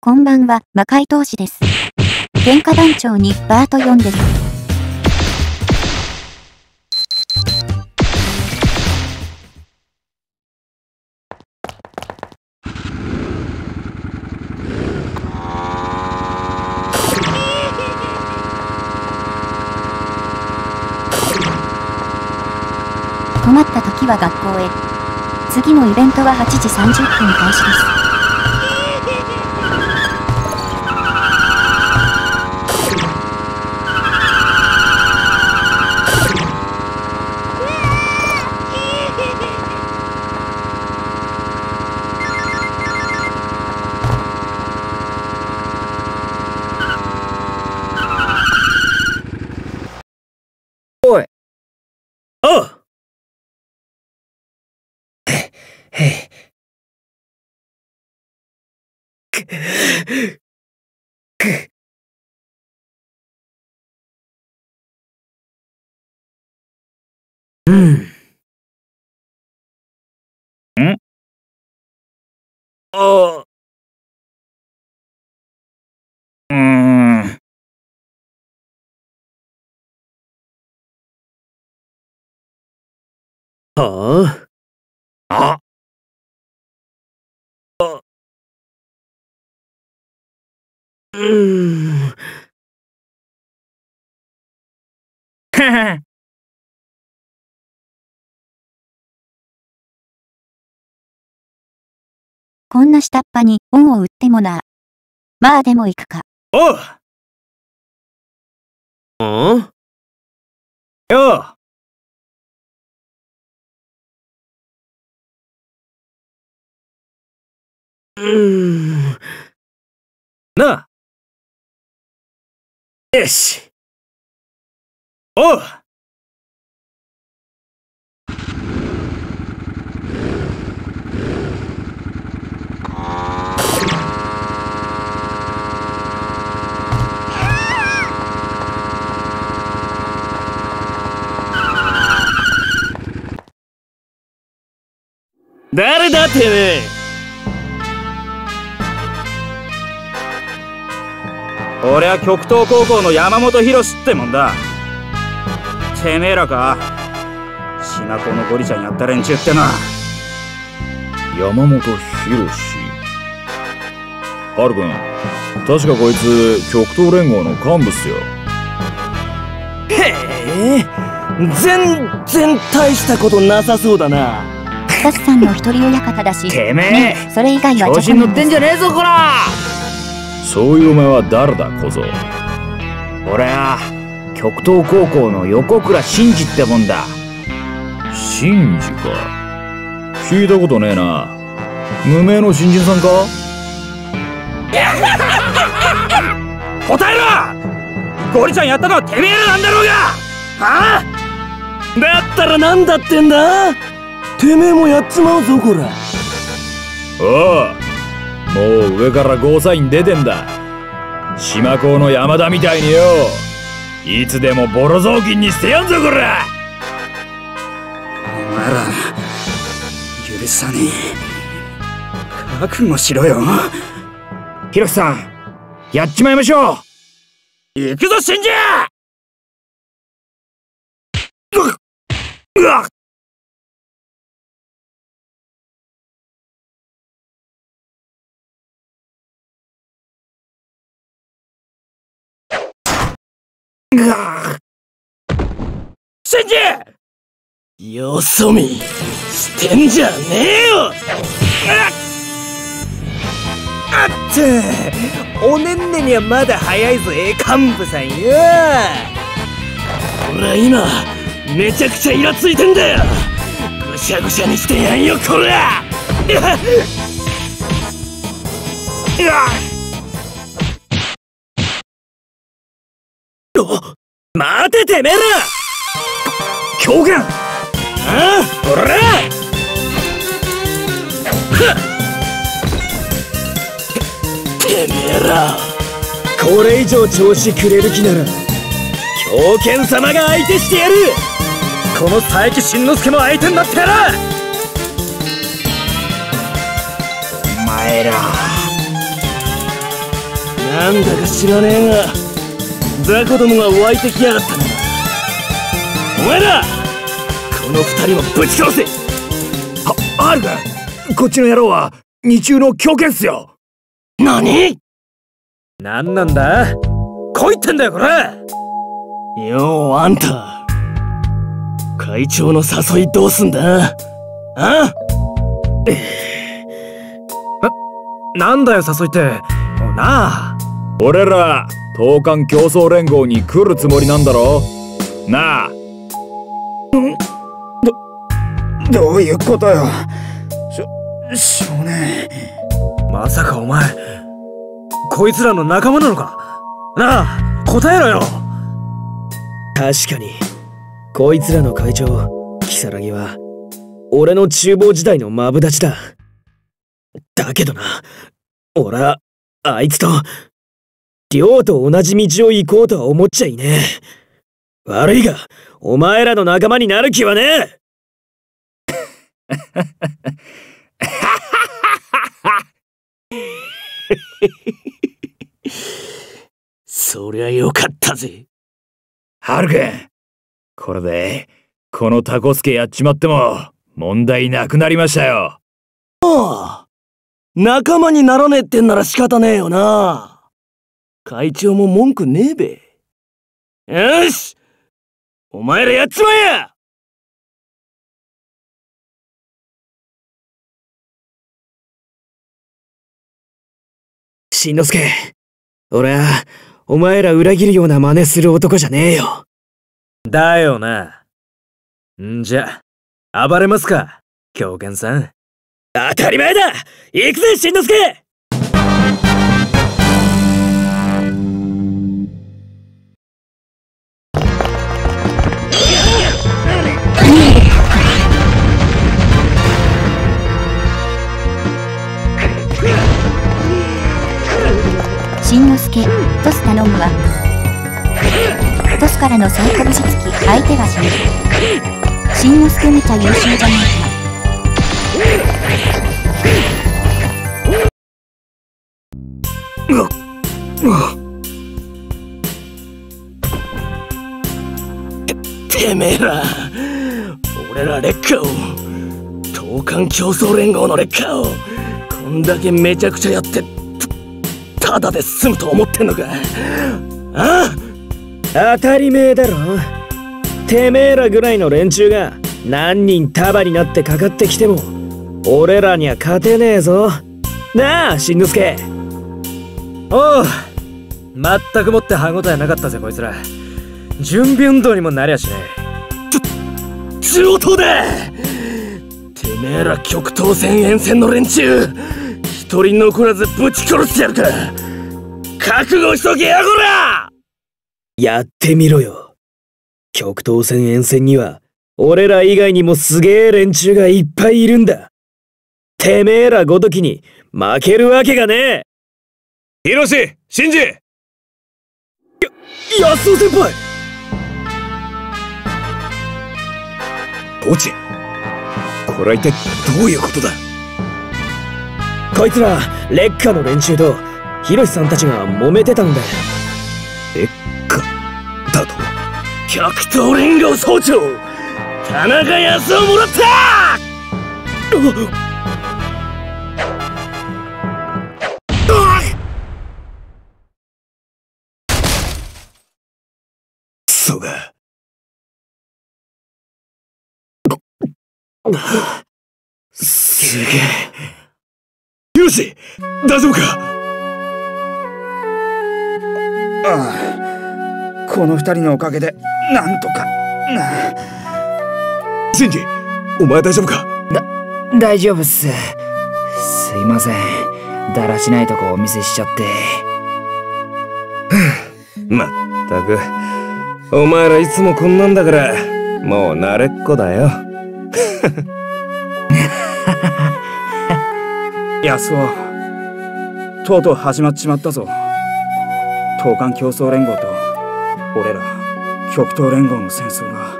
こんばんは、魔界闘士です。喧嘩団長にバート4です。困った時は学校へ。次のイベントは8時30分開始です。うん。ん。あうん。はああうん。こんな下っ端に恩を売ってもな。まあでも行くか。おううんようーん。なあ。よし。おう誰だてめえ俺は極東高校の山本博ってもんだ。てめえらか。品子のゴリちゃんやった連中ってな。山本博ハル君確かこいつ極東連合の幹部っすよ。へえ。全然大したことなさそうだな。タスさんの一人親方だし。てめえ、ね、それ以外は調子に乗ってんじゃねえぞこらそういうお前は誰だ小僧？俺は極東高校の横倉真司ってもんだ。真司か。聞いたことねえな。無名の新人さんか？答えろ！ゴリちゃんやったのはてめえらなんだろうが！はあ？だったら何だってんだ？てめえもやっちまうぞこら。おうもう上からゴーサイン出てんだ。島高の山田みたいによ。いつでもボロ雑巾にしてやんぞこら。お前ら許さねえ。覚悟しろよ。ヒロシさんやっちまいましょう。行くぞシンジうっシンジよそ見してんじゃねえよ！あっておねんねにはまだ早いぞえ幹部さんよ！俺は今めちゃくちゃイラついてんだよ！ぐしゃぐしゃにしてやんよこら！待ててめえら!狂言!ああほら!てめえらこれ以上調子くれる気なら狂犬様が相手してやる!この佐伯慎之介も相手になってやらお前らなんだか知らねえが雑魚どもが湧いてきやがったなお前ら！この二人もぶち殺せ！は、あるか？こっちの野郎は二中の狂犬っすよ！何？何なんだ？来いってんだよこれようあんた。会長の誘いどうすんだ？あ？なんだよ誘いって。なあ。俺ら東韓競争連合に来るつもりなんだろ？なあどういうことよ？し少年。まさかお前こいつらの仲間なのか？なあ答えろよ。確かにこいつらの会長如月は俺の厨房時代のマブダチだ。だけどな俺はあいつと亮と同じ道を行こうとは思っちゃいねえ悪いがお前らの仲間になる気はねえ。そりゃよかったぜ。はるくんこれでこのタコスケやっちまっても問題なくなりましたよ。ああ仲間にならねえってんなら仕方ねえよな。会長も文句ねえべ。よしお前らやっちまえやしんのすけ俺はお前ら裏切るような真似する男じゃねえよだよな。んじゃ、暴れますか、狂犬さん。当たり前だ行くぜしんのすけトスからのサイコロ術機、相手は死ぬ。しんのすけめちゃ優秀じゃないか。てめえら俺ら劣化を東韓競争連合の劣化をこんだけめちゃくちゃやってたただで済むと思ってんのかああ当たり前だろ。てめえらぐらいの連中が何人束になってかかってきても俺らには勝てねえぞ。なあしんのすけ。おう全くもって歯応えなかったぜこいつら。準備運動にもなりゃしね中等だ。てめえら極東戦沿線の連中一人残らずぶち殺してやるか覚悟しとけやこら。やってみろよ。極東戦沿線には俺ら以外にもすげえ連中がいっぱいいるんだ。てめえらごときに負けるわけがねえ。ヒロシシンジ。安尾先輩。ポチこれは一体どういうことだ？こいつら劣化の連中とヒロシさんたちが揉めてたんだ。劣化だと極東連合総長田中康をもらったそうか。すげえヒロシ大丈夫か。ああ。この二人のおかげでなんとか。なシンジお前大丈夫か？大丈夫っす。すいません。だらしないとこお見せしちゃって。まったく。お前らいつもこんなんだからもう慣れっこだよ。安尾とうとう始まっちまったぞ。東韓競争連合と俺ら極東連合の戦争が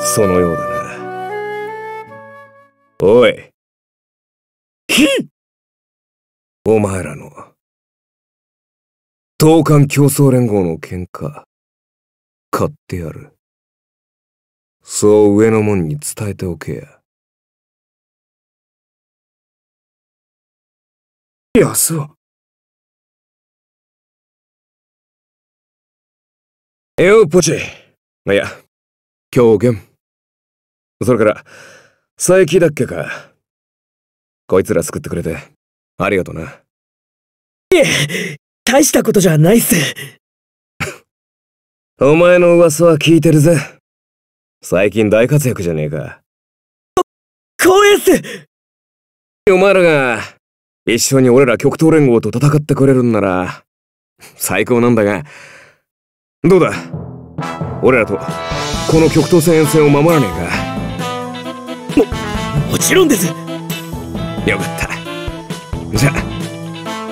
そのようだなおいお前らの東韓競争連合の喧嘩、買ってやる。そう上の門に伝えておけや。安尾。よ、ポチ。いや、狂言。それから、佐伯だっけか。こいつら救ってくれて、ありがとな。いえ、大したことじゃないっす。お前の噂は聞いてるぜ。最近大活躍じゃねえか。光栄っすお前らが、一緒に俺ら極東連合と戦ってくれるんなら、最高なんだが、どうだ？俺らと、この極東戦線を守らねえか？も、もちろんです。よかった。じゃあ、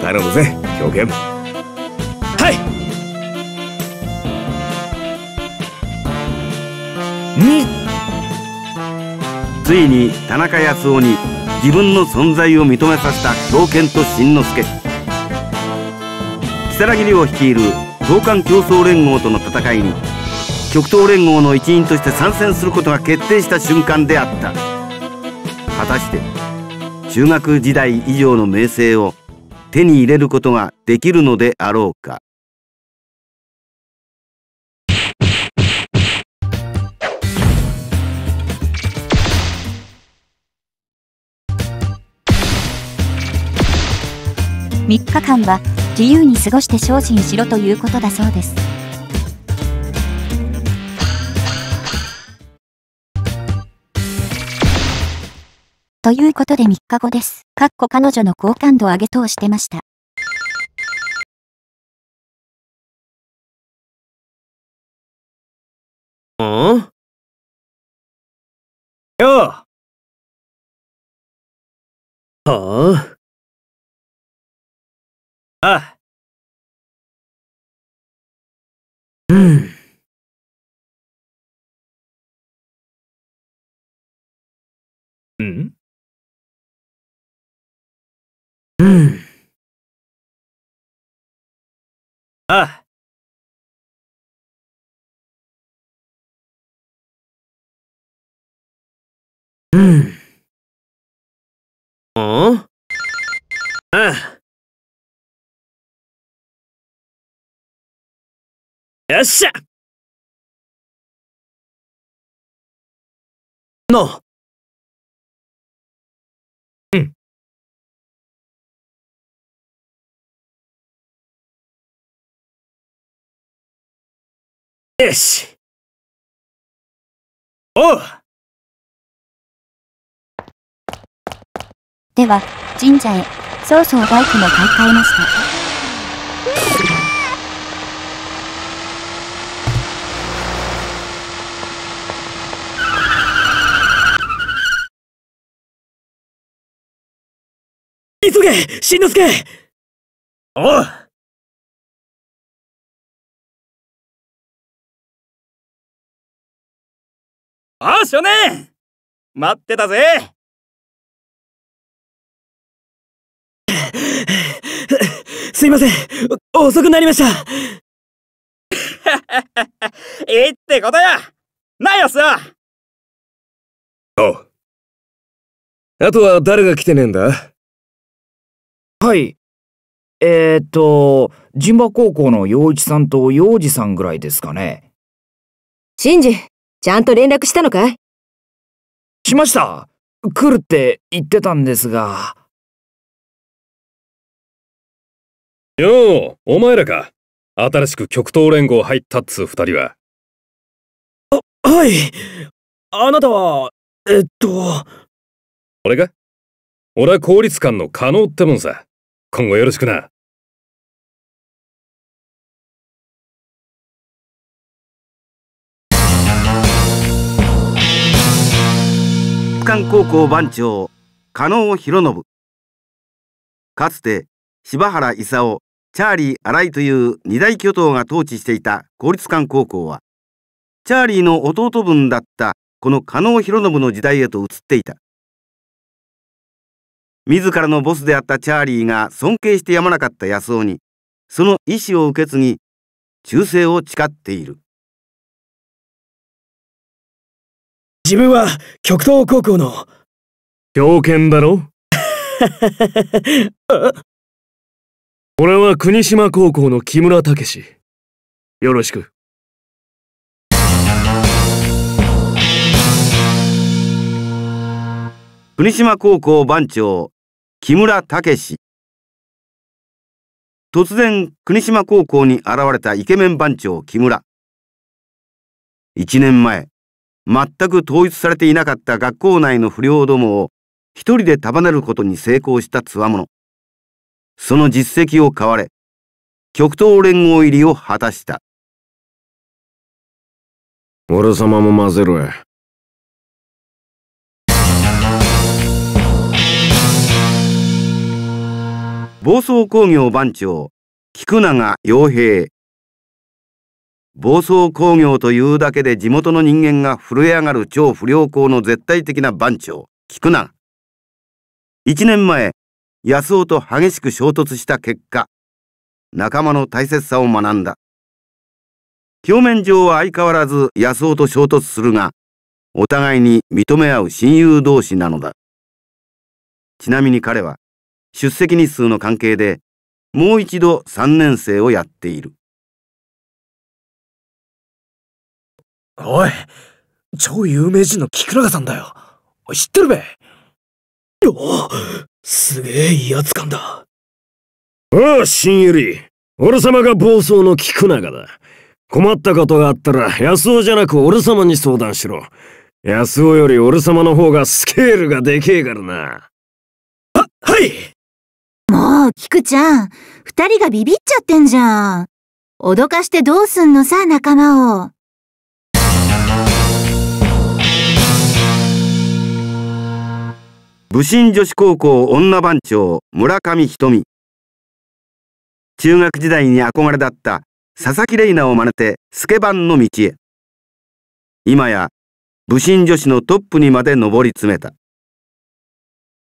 頼むぜ、狂犬。はい。ついに田中康夫に自分の存在を認めさせた狂犬と新之助。如月亮率いる東韓競争連合との戦いに極東連合の一員として参戦することが決定した瞬間であった。果たして中学時代以上の名声を手に入れることができるのであろうか。3日間は自由に過ごして精進しろということだそうです。ということで3日後です。かっこ彼女の好感度上げ等してました。ん？よはあ？あ。うん。うん。うん。あ。うん。ん。ああ。よっしゃ！の。うん。よし。おう。では、神社へ、曹操大工も買い替えました。急げしんのすけ。おう。ああ少年。待ってたぜ。すいません。遅くなりました。いいってことやなよさおう。あとは誰が来てねえんだ？はい。えー、っと、神馬高校の陽一さんと陽二さんぐらいですかね。シンジ、ちゃんと連絡したのかい？しました。来るって言ってたんですが。よう、お前らか。新しく極東連合入ったっつう二人は。はいあなたはえっと俺が俺は公立館の可能ってもんさ。今後よろしくな。官高校番長加納博信かつて柴原勲チャーリー新井という二大巨頭が統治していた公立館高校はチャーリーの弟分だったこの加納博信の時代へと移っていた自らのボスであったチャーリーが尊敬してやまなかった安尾にその意志を受け継ぎ忠誠を誓っている。自分は極東高校の。狂犬だろ？俺は国島高校の木村武史。よろしく。国島高校番長木村武史。突然国島高校に現れたイケメン番長木村。一年前全く統一されていなかった学校内の不良どもを一人で束ねることに成功した強者。その実績を買われ極東連合入りを果たした。俺様も混ぜろや。暴走工業番長菊永洋平。暴走工業というだけで地元の人間が震え上がる超不良校の絶対的な番長菊永。一年前安尾と激しく衝突した結果仲間の大切さを学んだ。表面上は相変わらず安尾と衝突するがお互いに認め合う親友同士なのだ。ちなみに彼は出席日数の関係でもう一度3年生をやっている。おい超有名人の菊永さんだよ。知ってるべ。おすげえ威圧感だ。ああ新百合。俺様が暴走の菊永だ。困ったことがあったら安尾じゃなく俺様に相談しろ。安尾より俺様の方がスケールがでけえからな。ははいもう、菊ちゃん。二人がビビっちゃってんじゃん。脅かしてどうすんのさ、仲間を。武神女子高校女番長村上瞳中学時代に憧れだった佐々木玲奈を真似てスケバンの道へ今や武神女子のトップにまで上り詰めた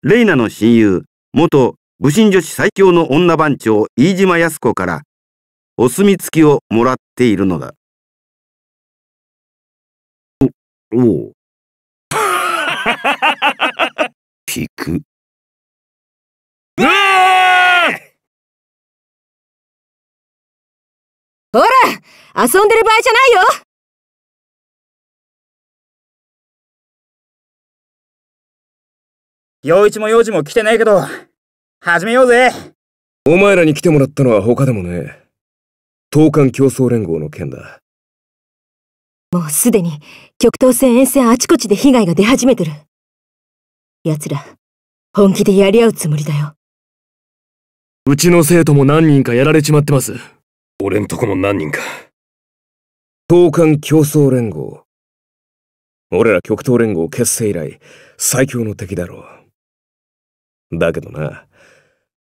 玲奈の親友元武神女子最強の女番長飯島康子からお墨付きをもらっているのだ。おおピク。ほら遊んでる場合じゃないよ。陽一も幼児も来てないけど始めようぜ。お前らに来てもらったのは他でもね東韓競争連合の件だ。もうすでに極東線沿線あちこちで被害が出始めてる。奴ら本気でやり合うつもりだよ。うちの生徒も何人かやられちまってます。俺んとこも何人か。東韓競争連合。俺ら極東連合結成以来最強の敵だろう。だけどな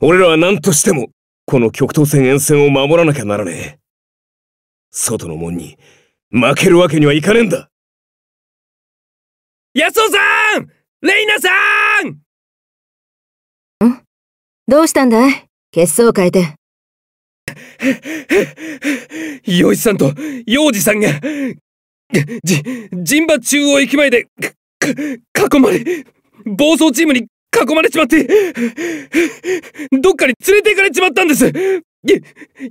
俺らは何としてもこの極東線沿線を守らなきゃならねえ。外の門に負けるわけにはいかねえんだ。安尾さん!レイナさん!どうしたんだい?血相変えて。洋一さんと洋二さんがじ陣馬中央駅前でか囲まれ暴走チームに囲まれちまってどっかに連れて行かれちまったんです。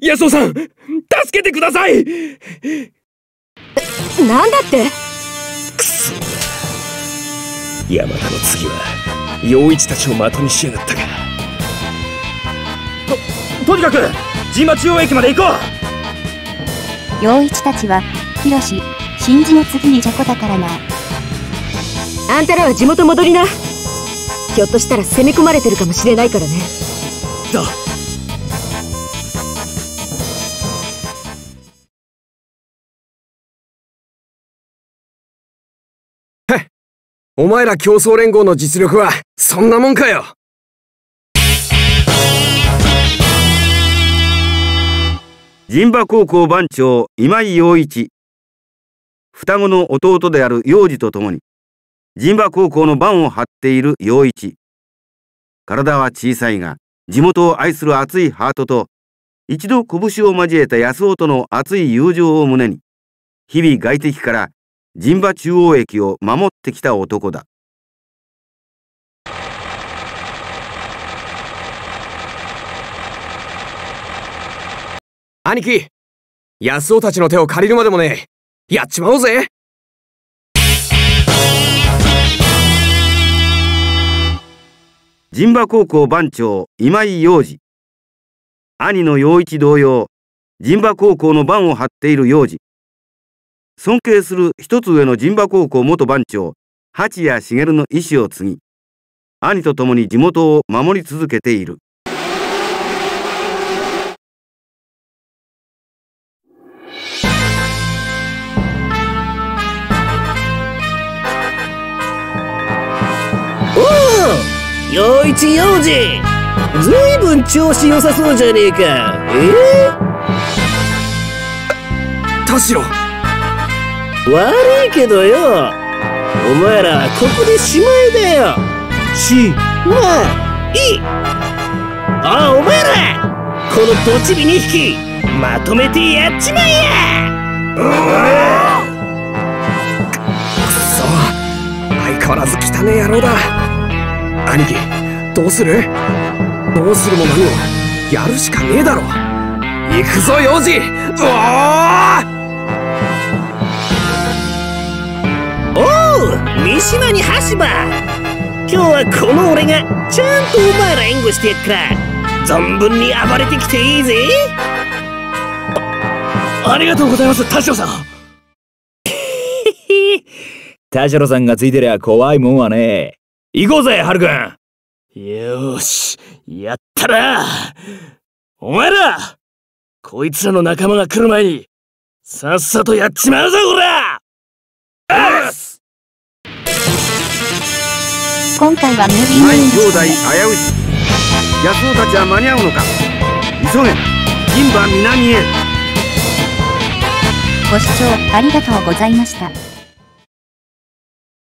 安尾さん助けてください。なんだって？くそ。山田の次は陽一たちを的にしやがったか。とにかく神馬中央駅まで行こう。陽一たちはヒロシ新次の次にジャコだからな。あんたらは地元戻りなひょっとしたら攻め込まれてるかもしれないからね。だ。へお前ら競争連合の実力はそんなもんかよ。神馬高校番長今井陽一。双子の弟である陽二と共に神馬高校の番を張っている陽一。体は小さいが地元を愛する熱いハートと一度拳を交えた安尾との熱い友情を胸に、日々外敵から神馬中央駅を守ってきた男だ。兄貴安尾たちの手を借りるまでもねえ。やっちまおうぜ。神馬高校番長今井洋二。兄の洋一同様神馬高校の番を張っている幼児尊敬する一つ上の神馬高校元番長八谷茂の意志を継ぎ兄と共に地元を守り続けている。陽一幼児ずいぶん調子良さそうじゃねえか。え田代。悪いけどよ。お前らここでしまいだよ。し。まあいい。あお前らこのドチビ2匹まとめてやっちまえや。くそ。相変わらず汚ねえ野郎だ兄貴どうする？どうするも何もやるしかねえだろ。行くぞ幼児うおお三島に橋場今日はこの俺がちゃんとお前ら援護してやっから。存分に暴れてきていいぜ。ありがとうございます田代さん。田代さんがついてりゃ怖いもんはね行こうぜハルくんよしやったな。お前らこいつらの仲間が来る前にさっさとやっちまうぞこら。今回はムービンで兄弟危うし安尾たちは間に合うのか。急げ。銀馬南へ。ご視聴ありがとうございました